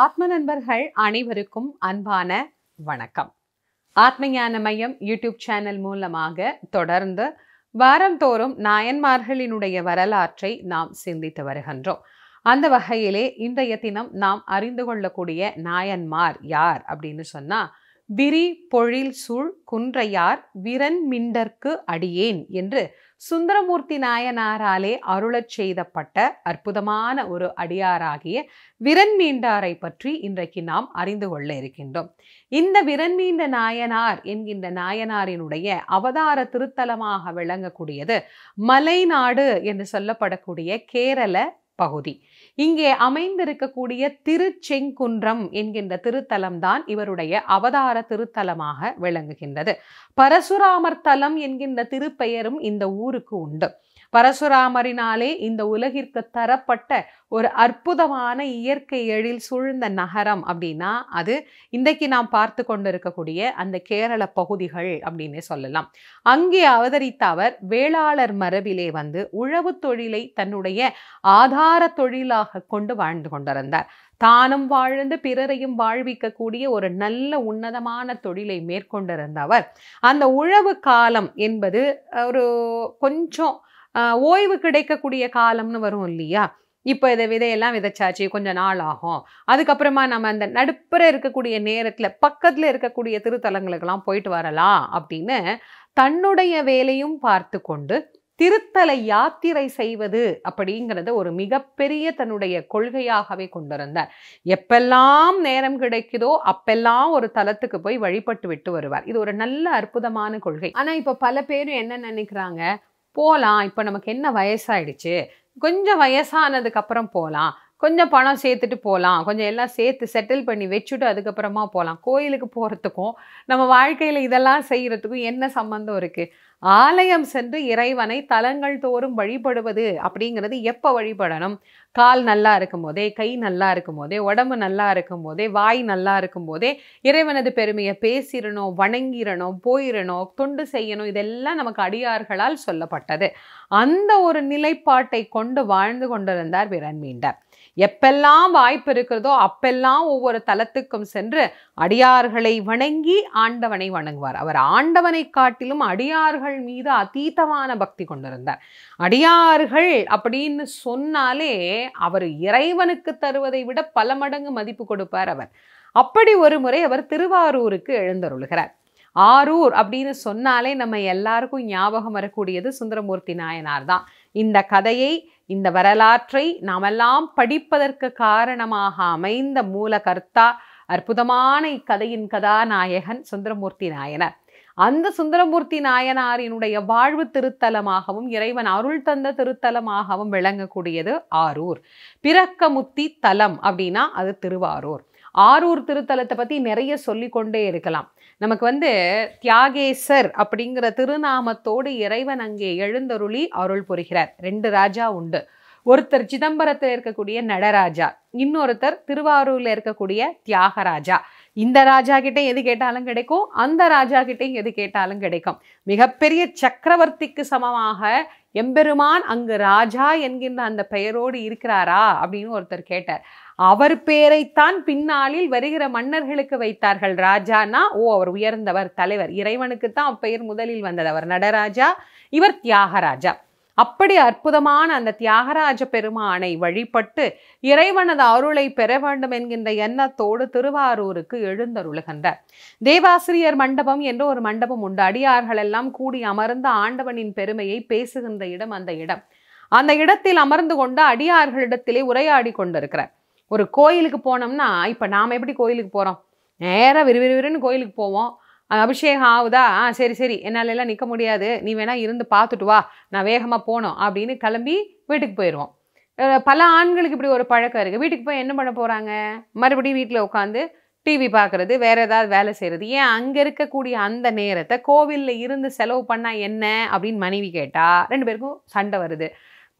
ஆத்ம நண்பர்கள் அனைவருக்கும் அன்பான வணக்கம். ஆத்ம ஞான மையம் யூடியூப் சேனல் மூலமாக தொடர்ந்து வாரந்தோறும் நாயன்மார்களினுடைய வரலாற்றை நாம் சிந்தித்து வருகின்றோம். அந்த வகையிலே இன்றைய தினம் நாம் அறிந்து கொள்ளக்கூடிய நாயன்மார் யார் அப்படின்னு சொன்னா விரி பொழில் சூழ் குன்றையார் விரன் மிண்டற்கு அடியேன் என்று சுந்தரமூர்த்தி நாயனாராலே அருளச் செய்தப்பட்ட அற்புதமான ஒரு அடியாராகிய விரண்மீண்டாரை பற்றி இன்றைக்கு நாம் அறிந்து கொள்ள இருக்கின்றோம். இந்த விரண்மீண்ட நாயனார் என்கின்ற நாயனாரினுடைய அவதார திருத்தலமாக விளங்கக்கூடியது மலைநாடு என்று சொல்லப்படக்கூடிய கேரள பகுதி. இங்கே அமைந்திருக்கக்கூடிய திருச்செங்குன்றம் என்கின்ற திருத்தலம் தான் இவருடைய அவதார திருத்தலமாக விளங்குகின்றது. பரசுராமர் தலம் என்கின்ற திருப்பெயரும் இந்த ஊருக்கு உண்டு. பரசுராமரினாலே இந்த உலகிற்கு தரப்பட்ட ஒரு அற்புதமான இயற்கை எழில் சூழ்ந்த நகரம் அப்படின்னா அது இன்றைக்கு நாம் பார்த்து கொண்டிருக்கக்கூடிய அந்த கேரள பகுதிகள் அப்படின்னு சொல்லலாம். அங்கே அவதரித்த அவர் வேளாளர் மரபிலே வந்து உழவு தொழிலை தன்னுடைய ஆதார தொழிலாக கொண்டு வாழ்ந்து கொண்டிருந்தார். தானும் வாழ்ந்து பிறரையும் வாழ்விக்கக்கூடிய ஒரு நல்ல உன்னதமான தொழிலை மேற்கொண்டிருந்த அவர் அந்த உழவு காலம் என்பது ஒரு கொஞ்சம் ஓய்வு கிடைக்கக்கூடிய காலம்னு வரும் இல்லையா? இப்போ இதை விதையெல்லாம் விதைச்சாச்சு கொஞ்சம் நாள் ஆகும். அதுக்கப்புறமா நம்ம அந்த நடுப்புற இருக்கக்கூடிய நேரத்தில் பக்கத்தில் இருக்கக்கூடிய திருத்தலங்களுக்கெல்லாம் போயிட்டு வரலாம் அப்படின்னு தன்னுடைய வேலையும் பார்த்து கொண்டு திருத்தல யாத்திரை செய்வது அப்படிங்கிறத ஒரு மிகப்பெரிய தன்னுடைய கொள்கையாகவே கொண்டிருந்தார் எப்பெல்லாம் நேரம் கிடைக்குதோ அப்பெல்லாம் ஒரு தலத்துக்கு போய் வழிபட்டு விட்டு வருவார். இது ஒரு நல்ல அற்புதமான கொள்கை. ஆனால் இப்போ பல பேர் என்ன நினைக்கிறாங்க? போகலாம் இப்போ நமக்கு என்ன வயசாயிடுச்சு? கொஞ்சம் வயசானதுக்கு அப்புறம் கொஞ்சம் பணம் சேர்த்துட்டு போகலாம் கொஞ்சம் எல்லாம் சேர்த்து செட்டில் பண்ணி வச்சுட்டு அதுக்கப்புறமா போகலாம் கோயிலுக்கு போகிறதுக்கும் நம்ம வாழ்க்கையில் இதெல்லாம் செய்கிறதுக்கும் என்ன சம்மந்தம் இருக்குது ஆலயம் சென்று இறைவனை தலங்கள் தோறும் வழிபடுவது அப்படிங்கிறது எப்போ வழிபடணும்? கால் நல்லா இருக்கும் போதே கை நல்லா இருக்கும் போதே உடம்பு நல்லா இருக்கும் போதே வாய் நல்லா இருக்கும் போதே இறைவனது பெருமையை பேசிடணும் வணங்கிடணும் போயிடணும் தொண்டு செய்யணும். இதெல்லாம் நமக்கு அடியார்களால் சொல்லப்பட்டது. அந்த ஒரு நிலைப்பாட்டை கொண்டு வாழ்ந்து கொண்டிருந்தார் விரண்மீண்டர் எப்பெல்லாம் வாய்ப்பு இருக்கிறதோ அப்பெல்லாம் ஒவ்வொரு தலத்துக்கும் சென்று அடியார்களை வணங்கி ஆண்டவனை வணங்குவார். அவர் ஆண்டவனை காட்டிலும் அடியார்கள் மீது அதீதமான பக்தி கொண்டிருந்தார். அடியார்கள் அப்படின்னு சொன்னாலே அவர் இறைவனுக்கு தருவதை விட பல மடங்கு மதிப்பு கொடுப்பார் அவர். அப்படி ஒரு முறை அவர் திருவாரூருக்கு எழுந்தருளுகிறார். ஆரூர் அப்படின்னு சொன்னாலே நம்ம எல்லாருக்கும் ஞாபகம் வரக்கூடியது சுந்தரமூர்த்தி நாயனார் தான். இந்த கதையை இந்த வரலாற்றை நாமெல்லாம் படிப்பதற்கு காரணமாக அமைந்த மூலகர்த்தா அற்புதமான இக்கதையின் கதாநாயகன் சுந்தரமூர்த்தி நாயனார். அந்த சுந்தரமூர்த்தி நாயனாரினுடைய வாழ்வு திருத்தலமாகவும் இறைவன் அருள் தந்த திருத்தலமாகவும் விளங்கக்கூடியது ஆரூர். பிறக்கமுத்தி தலம் அப்படின்னா அது திருவாரூர். ஆரூர் திருத்தலத்தை பற்றி நிறைய சொல்லிக்கொண்டே இருக்கலாம். நமக்கு வந்து தியாகேசர் அப்படிங்கிற திருநாமத்தோடு இறைவன் அங்கே எழுந்தருளி அருள் புரிகிறார். ரெண்டு ராஜா உண்டு. ஒருத்தர் சிதம்பரத்தில் இருக்கக்கூடிய நடராஜா இன்னொருத்தர் திருவாரூரில் இருக்கக்கூடிய தியாகராஜா. இந்த ராஜா கிட்டே எது கேட்டாலும் கிடைக்கும் அந்த ராஜா கிட்டே எது கேட்டாலும் கிடைக்கும். மிகப்பெரிய சக்கரவர்த்திக்கு சமமாக எம்பெருமான் அங்கு ராஜா என்கின்ற அந்த பெயரோடு இருக்கிறாரா அப்படின்னு ஒருத்தர் கேட்டார். அவர் பேரைத்தான் பின்னாளில் வருகிற மன்னர்களுக்கு வைத்தார்கள் ராஜானா ஓ அவர் உயர்ந்தவர் தலைவர். இறைவனுக்கு தான் பெயர் முதலில் வந்தது அவர் நடராஜா இவர் தியாகராஜா. அப்படி அற்புதமான அந்த தியாகராஜ பெருமானை வழிபட்டு இறைவனது அருளை பெற வேண்டும் என்கின்ற எண்ணத்தோடு திருவாரூருக்கு எழுந்தருளுகின்றார். தேவாசிரியர் மண்டபம் என்ற ஒரு மண்டபம் உண்டு. அடியார்கள் எல்லாம் கூடி அமர்ந்த ஆண்டவனின் பெருமையை பேசுகின்ற இடம் அந்த இடம். அந்த இடத்தில் அமர்ந்து கொண்டு அடியார்களிடத்திலே உரையாடி கொண்டிருக்கிறார். ஒரு கோயிலுக்கு போனோம்னா இப்போ நாம் எப்படி கோயிலுக்கு போகிறோம் நேராக விறுவிறுவிறுன்னு கோயிலுக்கு போவோம். அபிஷேகம் ஆகுதா? ஆ சரி சரி. என்னால் எல்லாம் நிற்க முடியாது. நீ வேணால் இருந்து பார்த்துட்டு வா. நான் வேகமாக போகணும் அப்படின்னு கிளம்பி வீட்டுக்கு போயிடுவோம் பல ஆண்களுக்கு இப்படி ஒரு பழக்கம் இருக்குது வீட்டுக்கு போய் என்ன பண்ண போகிறாங்க மறுபடியும் வீட்டில் உட்காந்து டிவி பார்க்குறது வேறு ஏதாவது வேலை செய்கிறது ஏன் அங்கே இருக்கக்கூடிய அந்த நேரத்தை கோவிலில் இருந்து செலவு பண்ணால் என்ன அப்படின்னு மனைவி கேட்டால் ரெண்டு பேருக்கும் சண்டை வருது.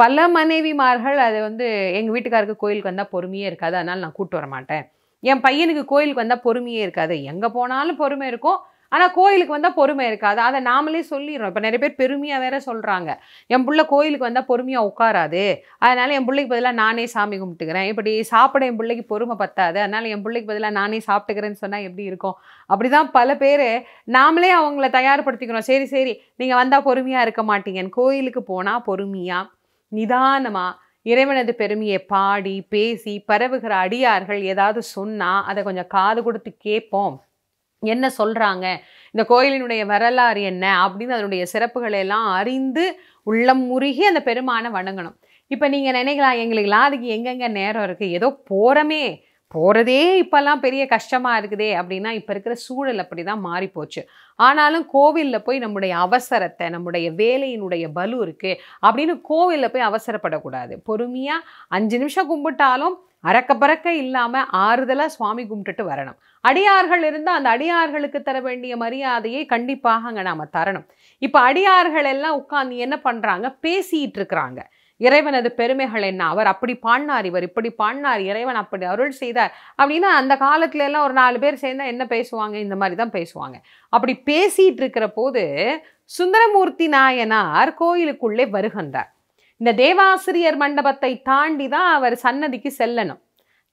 பல மனைவிமார்கள் அது வந்து எங்கள் வீட்டுக்காருக்கு கோயிலுக்கு வந்தால் பொறுமையே இருக்காது. அதனால் நான் கூப்பிட்டு வர மாட்டேன் என் பையனுக்கு கோயிலுக்கு வந்தால் பொறுமையே இருக்காது. எங்கே போனாலும் பொறுமை இருக்கும். ஆனால் கோயிலுக்கு வந்தால் பொறுமை இருக்காது. அதை நாமளே சொல்லிடுறோம். இப்போ நிறைய பேர் பெருமையாக வேற சொல்கிறாங்க என் பிள்ளை கோயிலுக்கு வந்தால் பொறுமையாக உட்காராது. அதனால் என் பிள்ளைக்கு பதிலாக நானே சாமி கும்பிட்டுக்கிறேன். இப்படி சாப்பிட என் பிள்ளைக்கு பொறுமை பத்தாது. அதனால் என் பிள்ளைக்கு பதிலாக நானே சாப்பிட்டுக்கிறேன்னு சொன்னால் எப்படி இருக்கும்? அப்படிதான் பல பேர் நாமளே அவங்கள தயார்படுத்திக்கிறோம். சரி சரி நீங்கள் வந்தால் பொறுமையாக இருக்க மாட்டீங்கன்னு. கோயிலுக்கு போனால் பொறுமையாக நிதானமாக இறைவனது பெருமையை பாடி பேசி பரவுகிற அடியார்கள் ஏதாவது சொன்னால் அதை கொஞ்சம் காது கொடுத்து கேட்போம். என்ன சொல்கிறாங்க இந்த கோயிலினுடைய வரலாறு என்ன? அப்படின்னு அதனுடைய சிறப்புகளை எல்லாம் அறிந்து உள்ளம் முருகி அந்த பெருமானை வணங்கணும். இப்போ நீங்கள் நினைக்கலாம் எங்களுக்குலாம் அதுக்கு எங்கெங்கே நேரம் இருக்குது ஏதோ போகிறமே போகிறதே இப்போல்லாம் பெரிய கஷ்டமாக இருக்குதே அப்படின்னா இப்போ இருக்கிற சூழல் அப்படி தான் மாறிப்போச்சு. ஆனாலும் கோவிலில் போய் நம்முடைய அவசரத்தை நம்முடைய வேலையினுடைய பலு இருக்குது அப்படின்னு கோவிலில் போய் அவசரப்படக்கூடாது. பொறுமையாக அஞ்சு நிமிஷம் கும்பிட்டாலும் அறக்க பறக்க இல்லாமல் ஆறுதலாக சுவாமி கும்பிட்டுட்டு வரணும். அடியார்கள் இருந்தால் அந்த அடியார்களுக்கு தர வேண்டிய மரியாதையை கண்டிப்பாக அங்கே நாம் தரணும். இப்போ அடியார்கள் எல்லாம் உட்காந்து என்ன பண்ணுறாங்க பேசிகிட்டு இருக்கிறாங்க. இறைவனது பெருமைகள் என்ன? அவர் அப்படி பாடினார் இவர் இப்படி பாடினார் இறைவன் அப்படி அருள் செய்தார் அப்படின்னா அந்த காலத்துல எல்லாம் ஒரு நாலு பேர் சேர்ந்தா என்ன பேசுவாங்க? இந்த மாதிரி தான் பேசுவாங்க. அப்படி பேசிட்டு இருக்கிற போது சுந்தரமூர்த்தி நாயனார் கோயிலுக்குள்ளே வருகின்றார். இந்த தேவாசிரியர் மண்டபத்தை தாண்டி தான் அவர் சன்னதிக்கு செல்லணும்.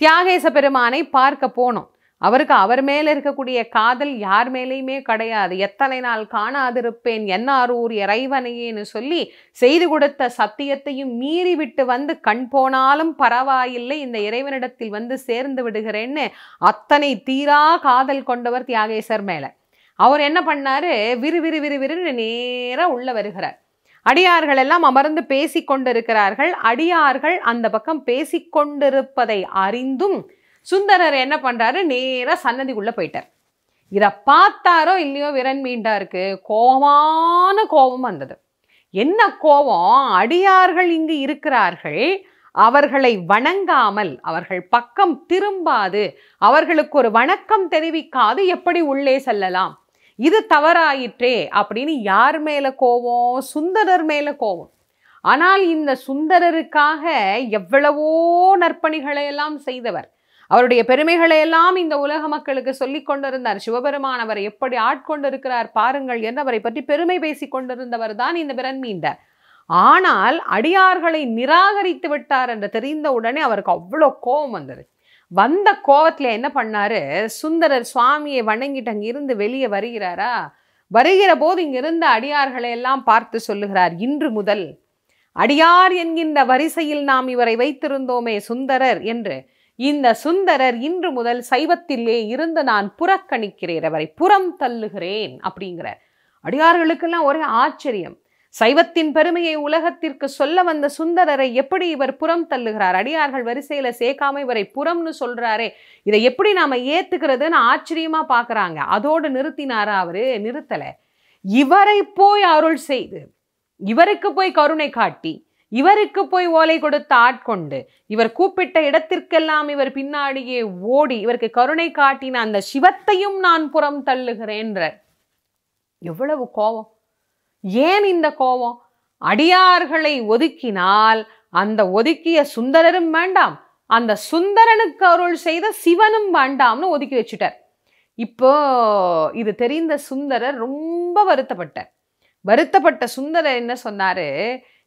தியாகேச பெருமானை பார்க்க போனோம். அவருக்கு அவர் மேலே இருக்கக்கூடிய காதல் யார் மேலேயுமே கிடையாது. எத்தனை நாள் காணாதிருப்பேன் என்னாரூர் இறைவனையேன்னு சொல்லி செய்து கொடுத்த சத்தியத்தையும் மீறி விட்டு வந்து கண் போனாலும் பரவாயில்லை இந்த இறைவனிடத்தில் வந்து சேர்ந்து விடுகிறேன்னு அத்தனை தீரா காதல் கொண்டவர் தியாகேசர் மேலே. அவர் என்ன பண்ணாரு? விறு விறு விறு விறுன்னு நேராக உள்ளே வருகிறார். அடியார்கள் எல்லாம் அமர்ந்து பேசிக் கொண்டிருக்கிறார்கள் அடியார்கள் அந்த பக்கம் பேசி கொண்டிருப்பதை அறிந்தும் சுந்தரர் என்ன பண்ணுறாரு நேராக சன்னதிக்குள்ளே போயிட்டார். இதை பார்த்தாரோ இல்லையோ விரன் மீண்டாருக்கு கோபமான கோபம் வந்தது. என்ன கோபம்? அடியார்கள் இங்கு இருக்கிறார்கள். அவர்களை வணங்காமல் அவர்கள் பக்கம் திரும்பாது அவர்களுக்கு ஒரு வணக்கம் தெரிவிக்காது எப்படி உள்ளே செல்லலாம்? இது தவறாயிற்றே அப்படின்னு யார் மேல கோபம்? சுந்தரர் மேல கோபம். ஆனால் இந்த சுந்தரருக்காக எவ்வளவோ நற்பணிகளை எல்லாம் செய்தவர். அவருடைய பெருமைகளை எல்லாம் இந்த உலக மக்களுக்கு சொல்லிக் கொண்டிருந்தார். சிவபெருமான் அவரை எப்படி ஆட்கொண்டிருக்கிறார் பாருங்கள் என்று அவரை பற்றி பெருமை பேசிக் கொண்டிருந்தவர் தான் இந்த பிரன்மீண்டர் ஆனால் அடியார்களை நிராகரித்து விட்டார் என்று தெரிந்த உடனே அவருக்கு அவ்வளோ கோபம் வந்தது. வந்த கோவத்துல என்ன பண்ணாரு? சுந்தரர் சுவாமியை வணங்கிட்டு அங்கிருந்து வெளியே வருகிறாரா? வருகிற போது இங்க இருந்த அடியார்களை எல்லாம் பார்த்து சொல்லுகிறார் இன்று முதல் அடியார் என்கின்ற வரிசையில் நாம் இவரை வைத்திருந்தோமே சுந்தரர் என்று. இந்த சுந்தரர் இன்று முதல் சைவத்திலே இருந்து நான் புறக்கணிக்கிறேன் அவரை புறம் தள்ளுகிறேன் அப்படிங்கிற. அடியார்களுக்கெல்லாம் ஒரே ஆச்சரியம். சைவத்தின் பெருமையை உலகத்திற்கு சொல்ல வந்த சுந்தரரை எப்படி இவர் புறம் தள்ளுகிறார்? அடியார்கள் வரிசையில சேர்க்காம இவரை புறம்னு சொல்றாரே இதை எப்படி நாம ஏத்துக்கிறதுன்னு ஆச்சரியமா பாக்குறாங்க. அதோடு நிறுத்தினாரா அவரு? நிறுத்தல. இவரை போய் அருள் செய்து இவருக்கு போய் கருணை காட்டி இவருக்கு போய் ஓலை கொடுத்து ஆட்கொண்டு இவர் கூப்பிட்ட இடத்திற்கெல்லாம் இவர் பின்னாடியே ஓடி இவருக்கு கருணை காட்டின அந்த சிவத்தையும் நான் புறம் தள்ளுகிறேன்ற எவ்வளவு கோபம். ஏன் இந்த கோபம்? அடியார்களை ஒதுக்கினால் அந்த ஒதுக்கிய சுந்தரரும் வேண்டாம் அந்த சுந்தரனுக்கு அருள் செய்த சிவனும் வேண்டாம்னு ஒதுக்கி வச்சுட்டார். இப்போ இது தெரிந்த சுந்தரர் ரொம்ப வருத்தப்பட்டார். வருத்தப்பட்ட சுந்தரர் என்ன சொன்னாரு?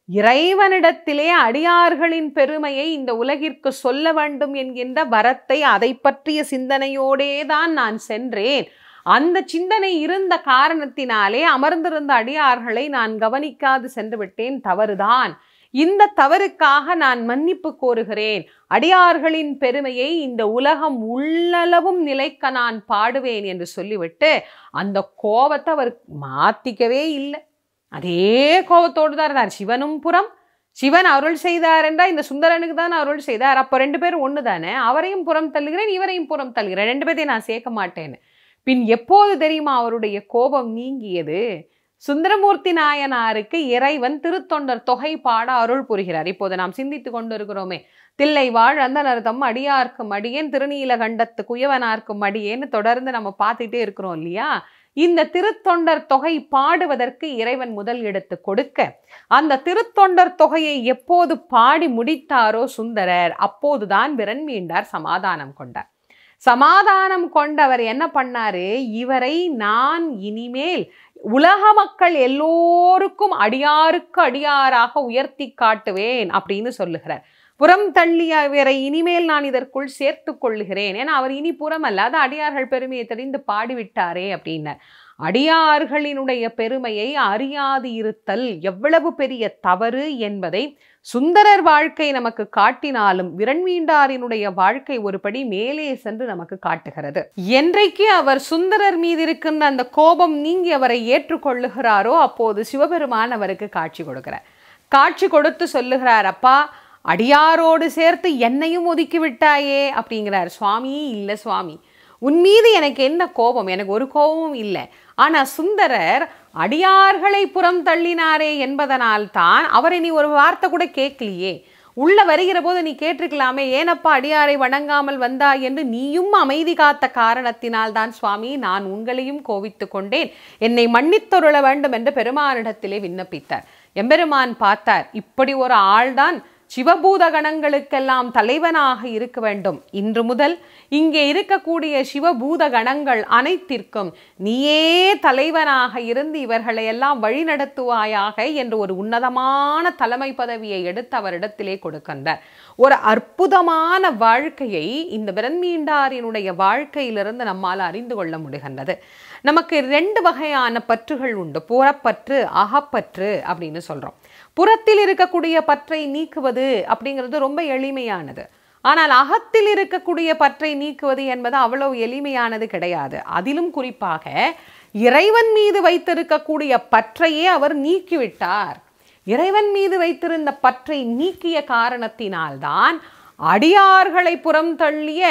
இறைவனிடத்திலே அடியார்களின் பெருமையை இந்த உலகிற்கு சொல்ல வேண்டும் என்கின்ற வரத்தை அதை பற்றிய சிந்தனையோடே தான் நான் சென்றேன். அந்த சிந்தனை இருந்த காரணத்தினாலே அமர்ந்திருந்த அடியார்களை நான் கவனிக்காது சென்று விட்டேன். தவறுதான். இந்த தவறுக்காக நான் மன்னிப்பு கோருகிறேன். அடியார்களின் பெருமையை இந்த உலகம் உள்ளளவும் நிலைக்க நான் பாடுவேன் என்று சொல்லிவிட்டு அந்த கோபத்தை அவர் மாத்திக்கவே இல்லை. அதே கோபத்தோடு தான் இருந்தார். சிவனும் புறம் சிவன் அருள் செய்தார் என்றால் இந்த சுந்தரனுக்கு தான் அருள் செய்தார். அப்போ ரெண்டு பேரும் ஒன்று தானே? அவரையும் புறம் தள்ளுகிறேன் இவரையும் புறம் தள்ளுகிறேன். ரெண்டு பேர்த்தையும் நான் சேர்க்க மாட்டேன்னு. பின் எப்போது தெரியுமா அவருடைய கோபம் நீங்கியது? சுந்தரமூர்த்தி நாயனாருக்கு இறைவன் திருத்தொண்டர் தொகை பாட அருள் புரிகிறார். இப்போது நாம் சிந்தித்து கொண்டிருக்கிறோமே. தில்லை வாழ் அந்தனர்தம் அடியார்க்கும் அடியேன் திருநீலகண்டத்து குயவனார்க்கும் அடியேன்னு தொடர்ந்து நம்ம பார்த்துட்டே இருக்கிறோம் இல்லையா? இந்த திருத்தொண்டர் தொகை பாடுவதற்கு இறைவன் முதல் எடுத்து கொடுக்க. அந்த திருத்தொண்டர் தொகையை எப்போது பாடி முடித்தாரோ சுந்தரர் அப்போதுதான் விரண்மீண்டார் சமாதானம் கொண்டார். சமாதானம் கொண்டவர் என்ன பண்ணாரு? இவரை நான் இனிமேல் உலக மக்கள் எல்லோருக்கும் அடியாருக்கு அடியாராக உயர்த்தி காட்டுவேன் அப்படின்னு சொல்லுகிறார். புறம் தள்ளி அவரை இனிமேல் நான் இதற்குள் சேர்த்து கொள்ளுகிறேன். ஏன்னா அவர் இனி புறம் அல்ல அடியார்கள் பெருமையை தெரிந்து பாடிவிட்டாரே அப்படின்னார். அடியார்களினுடைய பெருமையை அறியாது இருத்தல் எவ்வளவு பெரிய தவறு என்பதை சுந்தரர் வாழ்க்கை நமக்கு காட்டினாலும் விரண்மீண்டாரினுடைய வாழ்க்கை ஒருபடி மேலே சென்று நமக்கு காட்டுகிறது. என்றைக்கு அவர் சுந்தரர் மீது இருக்கின்ற அந்த கோபம் நீங்கி அவரை ஏற்றுக்கொள்ளுகிறாரோ அப்போது சிவபெருமான் அவருக்கு காட்சி கொடுக்கிறார். காட்சி கொடுத்து சொல்லுகிறார் அப்பா அடியாரோடு சேர்த்து என்னையும் ஒதுக்கி விட்டாயே அப்படிங்கிறார். சுவாமி இல்லை சுவாமி. உன் மீது எனக்கு என்ன கோபம்? எனக்கு ஒரு கோபமும் இல்லை. ஆனால் சுந்தரர் அடியார்களை புறம் தள்ளினாரே என்பதனால் தான் அவரை நீ ஒரு வார்த்தை கூட கேட்கலையே. உள்ள வருகிற போது நீ கேட்டிருக்கலாமே ஏனப்பா அடியாரை வணங்காமல் வந்தா என்று நீயும் அமைதி காத்த காரணத்தினால் தான் சுவாமி நான் உங்களையும் கோவித்து கொண்டேன். என்னை மன்னித்தொருள வேண்டும் என்று பெருமானிடத்திலே விண்ணப்பித்தார். எம்பெருமான் பார்த்தார் இப்படி ஒரு ஆள்தான் சிவபூத கணங்களுக்கெல்லாம் தலைவனாக இருக்க வேண்டும். இன்று முதல் இங்கே இருக்கக்கூடிய சிவபூத கணங்கள் அனைத்திற்கும் நீயே தலைவனாக இருந்து இவர்களை எல்லாம் வழிநடத்துவாயாக என்று ஒரு உன்னதமான தலைமை பதவியை எடுத்து அவரிடத்திலே கொடுக்கின்றார். ஒரு அற்புதமான வாழ்க்கையை இந்த பிரன்மீண்டாரினுடைய வாழ்க்கையிலிருந்து நம்மால் அறிந்து கொள்ள முடிகின்றது. நமக்கு ரெண்டு வகையான பற்றுகள் உண்டு. புறப்பற்று அகப்பற்று அப்படின்னு சொல்றோம். புறத்தில் இருக்கக்கூடிய பற்றை நீக்குவது அப்படிங்கிறது ரொம்ப எளிமையானது. ஆனால் அகத்தில் இருக்கக்கூடிய பற்றை நீக்குவது என்பது அவ்வளவு எளிமையானது கிடையாது. அதிலும் குறிப்பாக இறைவன் மீது வைத்திருக்கக்கூடிய பற்றையே அவர் நீக்கிவிட்டார். இறைவன் மீது வைத்திருந்த பற்றை நீக்கிய காரணத்தினால்தான் அடியார்களை புறம் தள்ளிய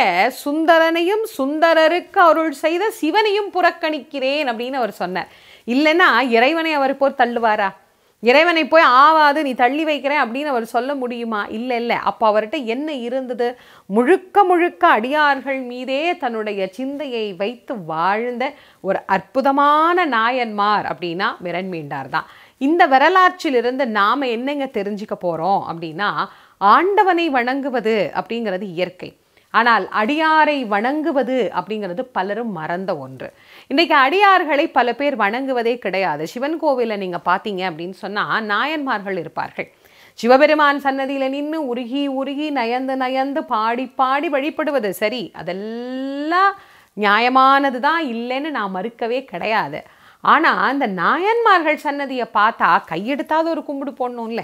சுந்தரனையும் சுந்தரருக்கு அருள் செய்த சிவனையும் புறக்கணிக்கிறேன் அப்படின்னு அவர் சொன்னார். இல்லைன்னா இறைவனை அவர் போர் தள்ளுவாரா? இறைவனை போய் ஆவாது நீ தள்ளி வைக்கிறேன் அப்படின்னு அவர் சொல்ல முடியுமா? இல்லை இல்லை. அப்போ அவர்கிட்ட என்ன இருந்தது? முழுக்க முழுக்க அடியார்கள் மீதே தன்னுடைய சிந்தையை வைத்து வாழ்ந்த ஒரு அற்புதமான நாயன்மார் அப்படின்னா விரண்மீண்டார் தான். இந்த வரலாற்றிலிருந்து நாம் என்னங்க தெரிஞ்சுக்க போகிறோம் அப்படின்னா ஆண்டவனை வணங்குவது அப்படிங்கிறது இயற்கை. ஆனால் அடியாரை வணங்குவது அப்படிங்கிறது பலரும் மறந்த ஒன்று. இன்றைக்கு அடியார்களை பல பேர் வணங்குவதே கிடையாது. சிவன் கோவிலை நீங்கள் பார்த்தீங்க அப்படின்னு சொன்னால் நாயன்மார்கள் இருப்பார்கள். சிவபெருமான் சன்னதியில் நின்று உருகி உருகி நயந்து நயந்து பாடி பாடி வழிபடுவது சரி. அதெல்லாம் நியாயமானது தான் இல்லைன்னு நான் மறுக்கவே கிடையாது. ஆனால் அந்த நாயன்மார்கள் சன்னதியை பார்த்தா கையெடுத்தாத ஒரு கும்பிடு போடணும்ல.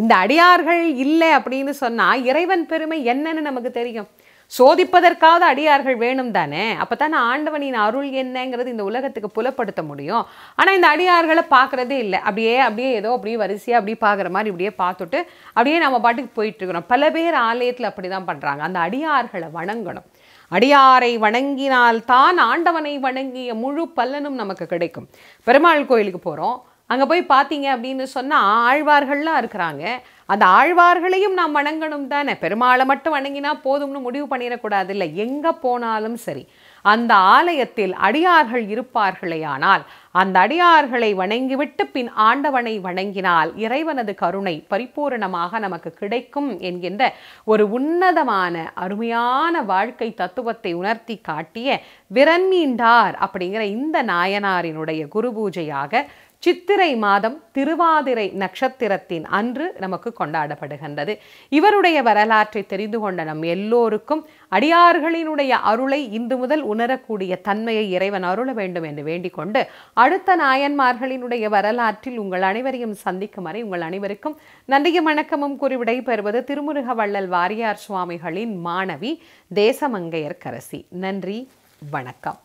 இந்த அடியார்கள் இல்லை அப்படின்னு சொன்னால் இறைவன் பெருமை என்னன்னு நமக்கு தெரியும். சோதிப்பதற்காவது அடியார்கள் வேணும் தானே? அப்போ தானே ஆண்டவனின் அருள் என்னங்கிறது இந்த உலகத்துக்கு புலப்படுத்த முடியும். ஆனால் இந்த அடியார்களை பார்க்குறதே இல்லை. அப்படியே அப்படியே ஏதோ அப்படியே வரிசையாக அப்படியே பார்க்குற மாதிரி இப்படியே பார்த்துட்டு அப்படியே நம்ம பாட்டுக்கு போயிட்டுருக்கிறோம் பல பேர் ஆலயத்தில் அப்படி தான் பண்ணுறாங்க அந்த அடியார்களை வணங்கணும். அடியாரை வணங்கினால் தான் ஆண்டவனை வணங்கிய முழு பலனும் நமக்கு கிடைக்கும். பெருமாள் கோயிலுக்கு போகிறோம் அங்கே போய் பார்த்தீங்க அப்படின்னு சொன்னால் ஆழ்வார்கள்லாம் இருக்கிறாங்க. அந்த ஆழ்வார்களையும் நாம் வணங்கணும் தானே? பெருமாளை மட்டும் வணங்கினா போதும்னு முடிவு பண்ணிடக்கூடாது இல்லை எங்கே போனாலும் சரி. அந்த ஆலயத்தில் அடியார்கள் இருப்பார்களேயானால் அந்த அடியார்களை வணங்கிவிட்டு பின் ஆண்டவனை வணங்கினால் இறைவனது கருணை பரிபூரணமாக நமக்கு கிடைக்கும் என்கின்ற ஒரு உன்னதமான அருமையான வாழ்க்கை தத்துவத்தை உணர்த்தி காட்டிய விரண்மீண்டார் அப்படிங்கிற இந்த நாயனாரினுடைய குரு பூஜையாக சித்திரை மாதம் திருவாதிரை நட்சத்திரத்தின் அன்று நமக்கு கொண்டாடப்படுகின்றது. இவருடைய வரலாற்றை தெரிந்து கொண்ட நம் எல்லோருக்கும் அடியார்களினுடைய அருளை இன்று முதல் உணரக்கூடிய தன்மையை இறைவன் அருள வேண்டும் என்று வேண்டிக் கொண்டு அடுத்த நாயன்மார்களினுடைய வரலாற்றில் உங்கள் அனைவரையும் சந்திக்கும் வரை உங்கள் அனைவருக்கும் நன்றியும் வணக்கமும் கூறி விடைபெறுவது திருமுருக வள்ளல் வாரியார் சுவாமிகளின் மாணவி தேசமங்கையர் கரசி. நன்றி வணக்கம்.